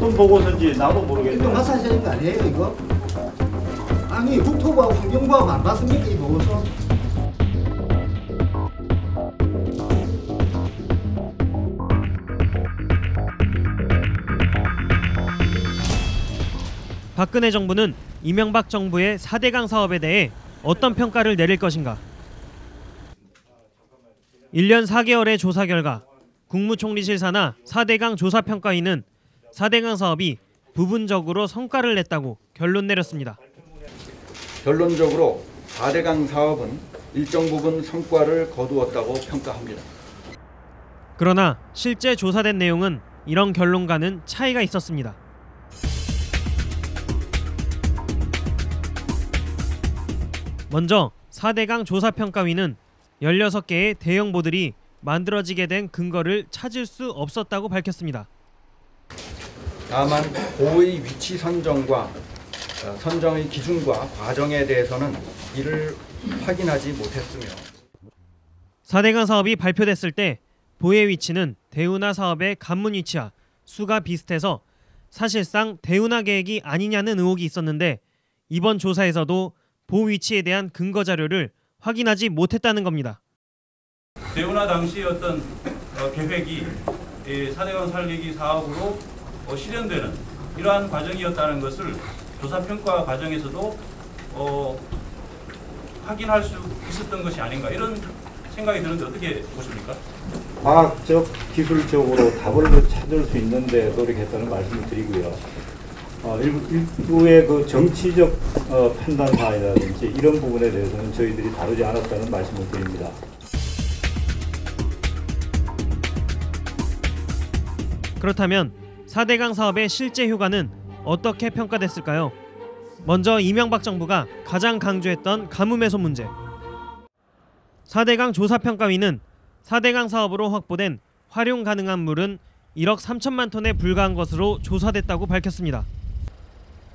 어떤 보고서인지 나도 이거 모르겠네. 마사지 하는 거 아니에요 이거? 아니 국토부하고 환경부하고 안 봤습니까 이 보고서? 박근혜 정부는 이명박 정부의 4대강 사업에 대해 어떤 평가를 내릴 것인가? 1년 4개월의 조사 결과 국무총리실 산하 4대강 조사평가위는 4대강 사업이 부분적으로 성과를 냈다고 결론 내렸습니다. 결론적으로 4대강 사업은 일정 부분 성과를 거두었다고 평가합니다. 그러나 실제 조사된 내용은 이런 결론과는 차이가 있었습니다. 먼저 4대강 조사평가위는 16개의 대형 보들이 만들어지게 된 근거를 찾을 수 없었다고 밝혔습니다. 다만 보의 위치 선정과 어, 선정의 기준과 과정에 대해서는 이를 확인하지 못했으며 4대강 사업이 발표됐을 때 보의 위치는 대운하 사업의 간문 위치와 수가 비슷해서 사실상 대운하 계획이 아니냐는 의혹이 있었는데 이번 조사에서도 보 위치에 대한 근거 자료를 확인하지 못했다는 겁니다. 대운하 당시 어떤 어, 계획이 이 4대강 살리기 사업으로 어, 실현되는 이러한 과정이었다는 것을 조사평가 과정에서도 어, 확인할 수 있었던 것이 아닌가 이런 생각이 드는데 어떻게 보십니까? 과학적, 기술적으로 답을 찾을 수 있는데 노력했다는 말씀을 드리고요. 어, 일부, 일부의 그 정치적 어, 판단 사항이라든지 이런 부분에 대해서는 저희들이 다루지 않았다는 말씀을 드립니다. 그렇다면 4대강 사업의 실제 효과는 어떻게 평가됐을까요? 먼저 이명박 정부가 가장 강조했던 가뭄해소 문제. 4대강 조사평가위는 4대강 사업으로 확보된 활용 가능한 물은 1억 3천만 톤에 불과한 것으로 조사됐다고 밝혔습니다.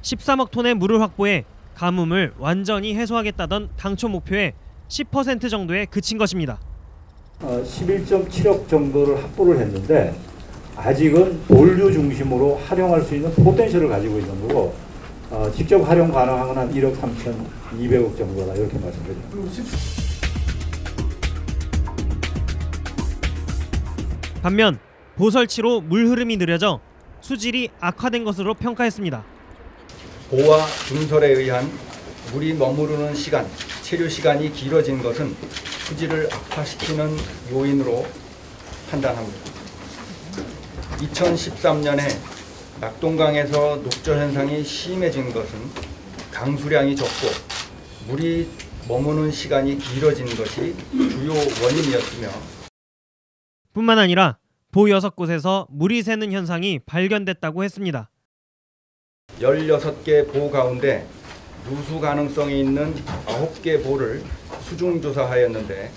13억 톤의 물을 확보해 가뭄을 완전히 해소하겠다던 당초 목표의 10% 정도에 그친 것입니다. 어, 11.7억 정도를 확보를 했는데 아직은 본류 중심으로 활용할 수 있는 포텐셜을 가지고 있는 거고 어, 직접 활용 가능한 한 1억 3,200억 정도다 이렇게 말씀드립니다. 반면 보설치로 물 흐름이 느려져 수질이 악화된 것으로 평가했습니다. 보와 중설에 의한 물이 머무르는 시간, 체류 시간이 길어진 것은 수질을 악화시키는 요인으로 판단합니다. 2013년에 낙동강에서 녹조 현상이 심해진 것은 강수량이 적고 물이 머무는 시간이 길어진 것이 주요 원인이었으며 뿐만 아니라 보 6곳에서 물이 새는 현상이 발견됐다고 했습니다. 16개 보 가운데 누수 가능성이 있는 9개 보를 수중 조사하였는데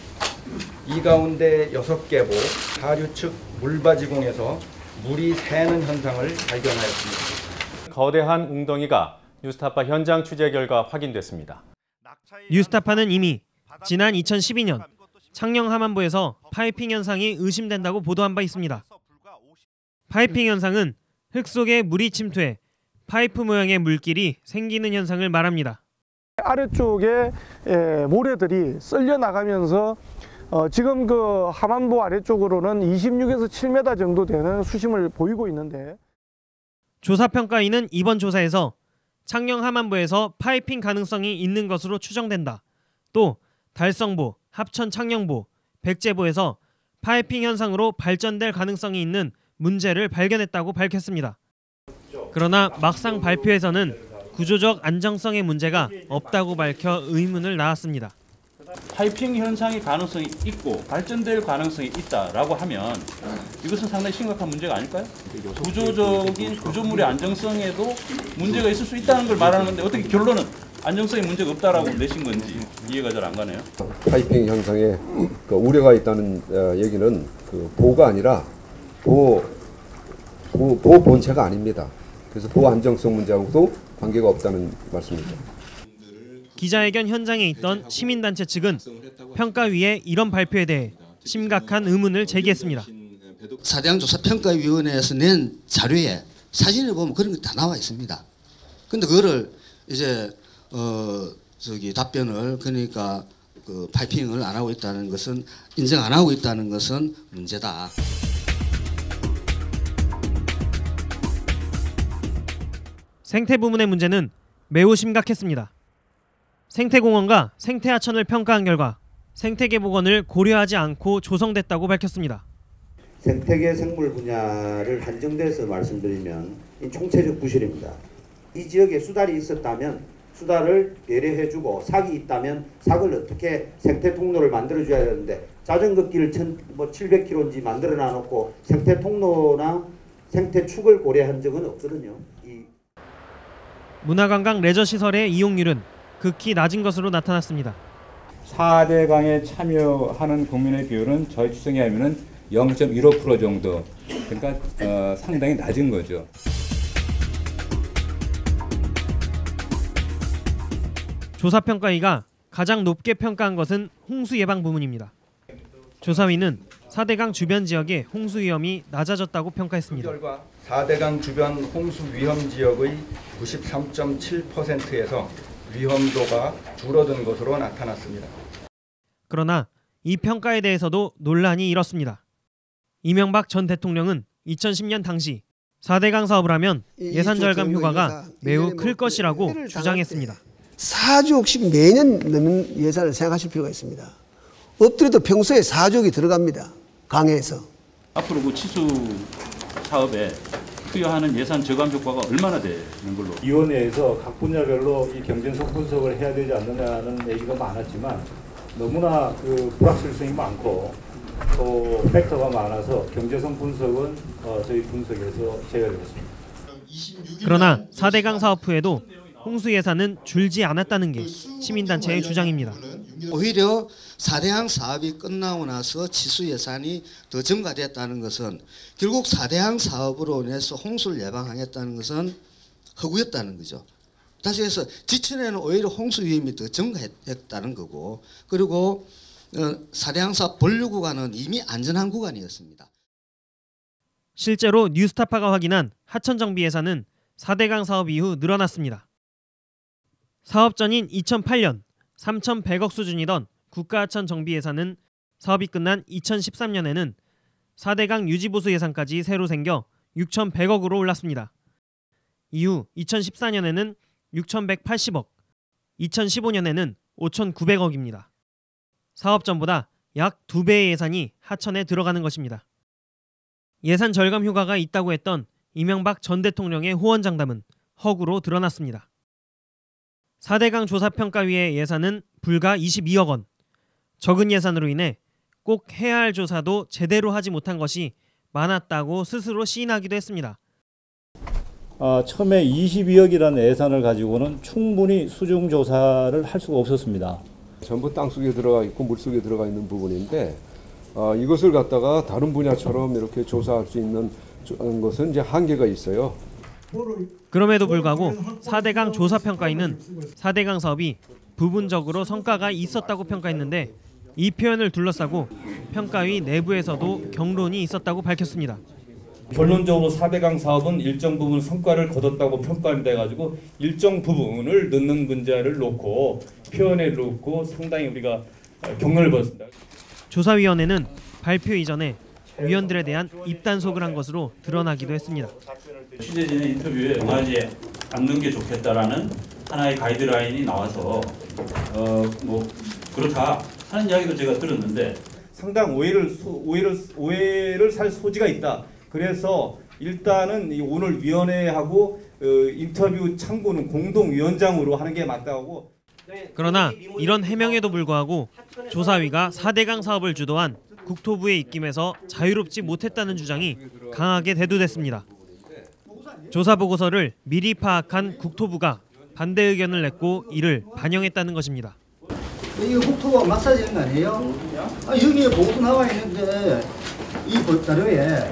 이 가운데 6개 보 하류 측 물바지공에서 물이 새는 현상을 발견하였습니다. 거대한 웅덩이가 뉴스타파 현장 취재 결과 확인됐습니다. 뉴스타파는 이미 지난 2012년 창녕 함안보에서 파이핑 현상이 의심된다고 보도한 바 있습니다. 파이핑 현상은 흙 속에 물이 침투해 파이프 모양의 물길이 생기는 현상을 말합니다. 아래쪽에 에, 모래들이 쓸려 나가면서 어, 지금 그 함안보 아래쪽으로는 26에서 7m 정도 되는 수심을 보이고 있는데 조사평가위는 이번 조사에서 창녕 함안보에서 파이핑 가능성이 있는 것으로 추정된다. 또 달성보, 합천 창녕보, 백제보에서 파이핑 현상으로 발전될 가능성이 있는 문제를 발견했다고 밝혔습니다. 그러나 막상 발표에서는 구조적 안정성의 문제가 없다고 밝혀 의문을 낳았습니다. 파이핑 현상의 가능성이 있고 발전될 가능성이 있다라고 하면 이것은 상당히 심각한 문제가 아닐까요? 구조적인 구조물의 안정성에도 문제가 있을 수 있다는 걸 말하는 건데 어떻게 결론은 안정성에 문제가 없다라고 내신 건지 이해가 잘 안 가네요. 파이핑 현상에 그 우려가 있다는 어, 얘기는 그 보가 아니라 보, 보, 보 본체가 아닙니다. 그래서 보 안정성 문제하고도 관계가 없다는 말씀입니다. 기자회견 현장에 있던 시민단체 측은 평가위의 이런 발표에 대해 심각한 의문을 제기했습니다. 사대강 조사평가위원회에서 낸 자료에 사진을 보면 그런 게 다 나와 있습니다. 근데 그거를 이제 어 저기 답변을 그러니까 그 파이핑을 안 하고 있다는 것은 인정 안 하고 있다는 것은 문제다. 생태 부문의 문제는 매우 심각했습니다. 생태공원과 생태하천을 평가한 결과 생태계 복원을 고려하지 않고 조성됐다고 밝혔습니다. 생태계 생물 분야를 한정돼서 말씀드리면 이 총체적 부실입니다. 이 지역에 수달이 있었다면 수달을 배려해주고 삭이 있다면 삭을 어떻게 생태 통로를 만들어줘야 되는데 자전거 길 천, 뭐 700km인지 만들어 놔놓고 생태 통로나 생태 축을 고려한 적은 없거든요. 이 문화관광 레저시설의 이용률은 극히 낮은 것으로 나타났습니다. 4대 강에 참여하는 국민의 비율은 저희 추정에 하면은 0.15% 정도. 그러니까 어, 상당히 낮은 거죠. 조사평가위가 가장 높게 평가한 것은 홍수 예방 부문입니다. 조사위는 4대강 주변 지역의 홍수 위험이 낮아졌다고 평가했습니다. 결과 4대강 주변 홍수 위험 지역의 93.7%에서 위험도가 줄어든 것으로 나타났습니다. 그러나 이 평가에 대해서도 논란이 일었습니다. 이명박 전 대통령은 2010년 당시 4대강 사업을 하면 예산 절감 효과가 매우 클 것이라고 주장했습니다. 4조억씩 매년 넣는 예산을 생각하실 필요가 있습니다. 엎드려도 평소에 4조억이 들어갑니다. 강에서. 앞으로 그 치수 사업에 투여하는 예산 저감 효과가 얼마나 되는 걸로? 위원회에서 각 분야별로 이 경제성 분석을 해야 되지 않느냐는 얘기가 많았지만 너무나 그 불확실성이 많고 또 팩터가 많아서 경제성 분석은 어, 저희 분석에서 제외되었습니다. 그러나 4대강 사업 후에도 홍수 예산은 줄지 않았다는 게 시민단체의 주장입니다. 오히려 4대항 사업이 끝나고 나서 치수 예산이 더 증가됐다는 것은 결국 4대항 사업으로 인해서 홍수를 예방하겠다는 것은 허구였다는 거죠. 다시 해서 지천에는 오히려 홍수 위험이 더 증가했다는 거고 그리고 4대항 사업 본류 구간은 이미 안전한 구간이었습니다. 실제로 뉴스타파가 확인한 하천 정비 예산은 4대강 사업 이후 늘어났습니다. 사업 전인 2008년 3,100억 수준이던 국가하천 정비 예산은 사업이 끝난 2013년에는 4대강 유지보수 예산까지 새로 생겨 6,100억으로 올랐습니다. 이후 2014년에는 6,180억, 2015년에는 5,900억입니다. 사업 전보다 약 2배의 예산이 하천에 들어가는 것입니다. 예산 절감 효과가 있다고 했던 이명박 전 대통령의 호언장담은 허구로 드러났습니다. 4대강 조사평가위의 예산은 불과 22억 원. 적은 예산으로 인해 꼭 해야 할 조사도 제대로 하지 못한 것이 많았다고 스스로 시인하기도 했습니다. 어, 처음에 22억이라는 예산을 가지고는 충분히 수중 조사를 할 수가 없었습니다. 전부 땅 속에 들어가 있고 물 속에 들어가 있는 부분인데 어, 이것을 갖다가 다른 분야처럼 이렇게 조사할 수 있는 것은 이제 한계가 있어요. 그럼에도 불구하고 4대강 조사평가위는 4대강 사업이 부분적으로 성과가 있었다고 평가했는데 이 표현을 둘러싸고 평가위 내부에서도 경론이 있었다고 밝혔습니다. 결론적으로 4대강 사업은 일정 부분 성과를 거뒀다고 평가합니다 해가지고 일정 부분을 넣는 문제를 놓고 표현에 놓고 상당히 우리가 경론을 벌였습니다. 조사위원회는 발표 이전에 위원들에 대한 입단속을 한 것으로 드러나기도 했습니다. 취재진의 인터뷰에 응하지 않는 게 좋겠다라는 하나의 가이드라인이 나와서 어 뭐 그렇다 하는 이야기도 제가 들었는데 상당 오해를 소, 오해를 오해를 살 소지가 있다. 그래서 일단은 이 오늘 위원회하고 어, 인터뷰 참고는 공동위원장으로 하는 게 맞다고. 그러나 이런 해명에도 불구하고 조사위가 4대강 사업을 주도한 국토부의 입김에서 자유롭지 못했다는 주장이 강하게 대두됐습니다. 조사 보고서를 미리 파악한 국토부가 반대 의견을 냈고 이를 반영했다는 것입니다. 이거 국토가 막 사지는 거 아니에요? 아, 여기에 보고서 나와 있는데 이 자료에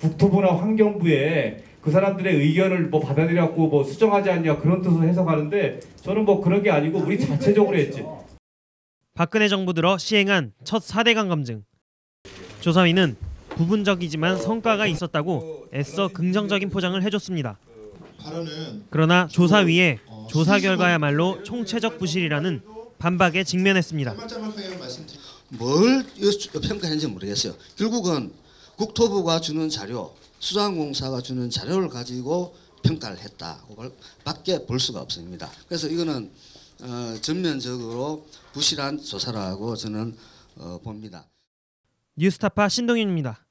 국토부나 환경부에 그 사람들의 의견을 뭐 받아들였고 뭐 수정하지 않냐 그런 뜻으로 해석하는데 저는 뭐 그런 게 아니고 우리 자체적으로 했지. 박근혜 정부 들어 시행한 첫 4대강 검증. 조사위는 부분적이지만 성과가 있었다고 애써 긍정적인 포장을 해줬습니다. 그러나 조사위에 조사 결과야말로 총체적 부실이라는 반박에 직면했습니다. 뭘 평가했는지 모르겠어요. 결국은 국토부가 주는 자료, 수상공사가 주는 자료를 가지고 평가를 했다고 밖에 볼 수가 없습니다. 그래서 이거는 어, 전면적으로 부실한 조사라고 저는 어, 봅니다. 뉴스타파 신동윤입니다.